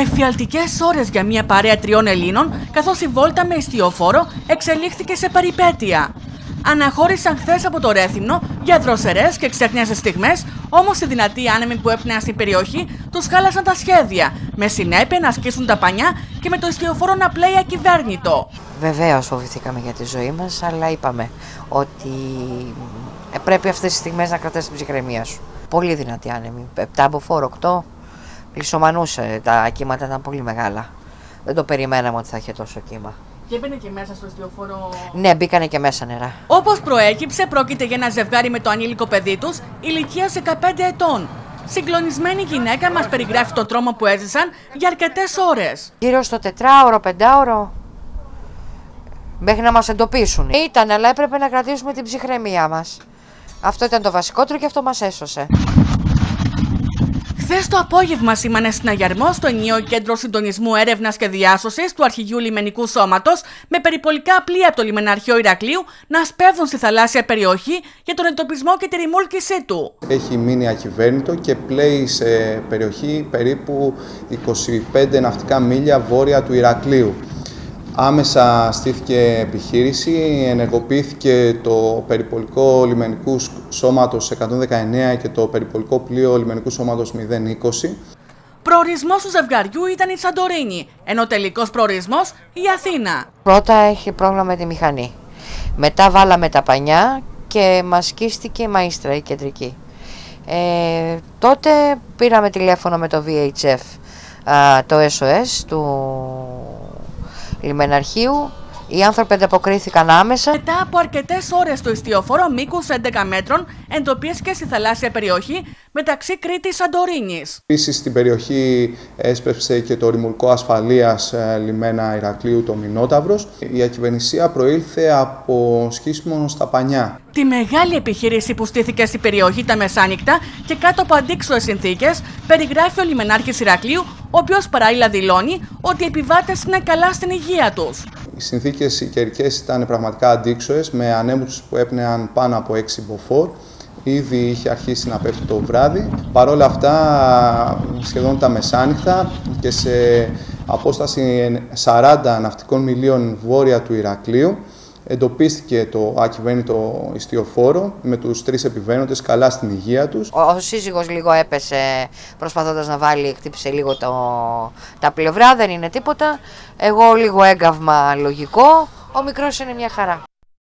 Εφιαλτικές ώρες για μια παρέα τριών Ελλήνων, καθώς η βόλτα με ιστιοφόρο εξελίχθηκε σε περιπέτεια. Αναχώρησαν χθες από το Ρέθυμνο για δροσερές και ξεχνιέ στιγμές, όμως οι δυνατοί άνεμοι που έπνεαν στην περιοχή τους χάλασαν τα σχέδια, με συνέπεια να ασκήσουν τα πανιά και με το ιστιοφόρο να πλέει ακυβέρνητο. Βεβαίως φοβηθήκαμε για τη ζωή μας, αλλά είπαμε ότι ε, πρέπει αυτές τις στιγμές να κρατάς την ψυχραιμία σου. Πολύ δυνατή άνεμη. 7 από φόρο, 8. Λισομανούσε. Τα κύματα ήταν πολύ μεγάλα. Δεν το περιμέναμε ότι θα είχε τόσο κύμα. Και έμπαινε και μέσα στο ιστιοφόρο. Ναι, μπήκανε και μέσα νερά. Όπως προέκυψε, πρόκειται για ένα ζευγάρι με το ανήλικο παιδί τους ηλικία 15 ετών. Συγκλονισμένη γυναίκα μας περιγράφει το τρόμο που έζησαν για αρκετές ώρες. Γύρω στο τετράωρο, πεντάωρο. Μέχρι να μας εντοπίσουν. Ήταν, αλλά έπρεπε να κρατήσουμε την ψυχραιμία μας. Αυτό ήταν το βασικότερο και αυτό μας έσωσε. Χθες το απόγευμα σήμανε συναγερμό στο ενίο κέντρο συντονισμού έρευνας και διάσωσης του Αρχηγείου Λιμενικού Σώματος με περιπολικά πλοία από το λιμεναρχείο Ηρακλείου να σπέβδουν στη θαλάσσια περιοχή για τον εντοπισμό και τη ρημούλκησή του. Έχει μείνει ακυβέρνητο και πλέει σε περιοχή περίπου 25 ναυτικά μίλια βόρεια του Ηρακλείου. Άμεσα στήθηκε επιχείρηση, ενεργοποιήθηκε το περιπολικό λιμενικού σώματος 119 και το περιπολικό πλοίο λιμενικού σώματος 020. Προορισμός του ζευγαριού ήταν η Σαντορίνη, ενώ τελικός προορισμός η Αθήνα. Πρώτα έχει πρόβλημα με τη μηχανή. Μετά βάλαμε τα πανιά και μας σκίστηκε η μαΐστρα η κεντρική. Ε, τότε πήραμε τηλέφωνο με το VHF, το SOS του λιμεναρχείου. Οι άνθρωποι ανταποκρίθηκαν άμεσα. Μετά από αρκετές ώρες το ιστιοφόρο μήκους 11 μέτρων εντοπίστηκε στη θαλάσσια περιοχή μεταξύ Κρήτη και Σαντορίνης. Επίσης στην περιοχή έσπευσε και το ρημουλκό ασφαλείας ε, λιμένα Ηρακλείου το Μινόταυρος. Η ακυβερνησία προήλθε από σχίσιμο στα πανιά. Τη μεγάλη επιχείρηση που στήθηκε στην περιοχή τα μεσάνυχτα και κάτω από αντίξωες συνθήκες περιγράφει ο λιμενάρχης Ηρακλείου ο οποίος παράλληλα δηλώνει ότι οι επιβάτες είναι καλά στην υγεία τους. Οι συνθήκες οι καιρικές ήταν πραγματικά αντίξωες, με ανέμους που έπνεαν πάνω από 6 μποφόρ. Ήδη είχε αρχίσει να πέφτει το βράδυ. Παρ' όλα αυτά, σχεδόν τα μεσάνυχτα και σε απόσταση 40 ναυτικών μιλίων βόρεια του Ηρακλείου, εντοπίστηκε το ακυβέρνητο ιστιοφόρο με τους τρεις επιβαίνοντες καλά στην υγεία τους. Ο, ο σύζυγος λίγο έπεσε προσπαθώντας να βάλει, χτύπησε λίγο το, τα πλευρά, δεν είναι τίποτα. Εγώ λίγο έγκαυμα λογικό, ο μικρός είναι μια χαρά.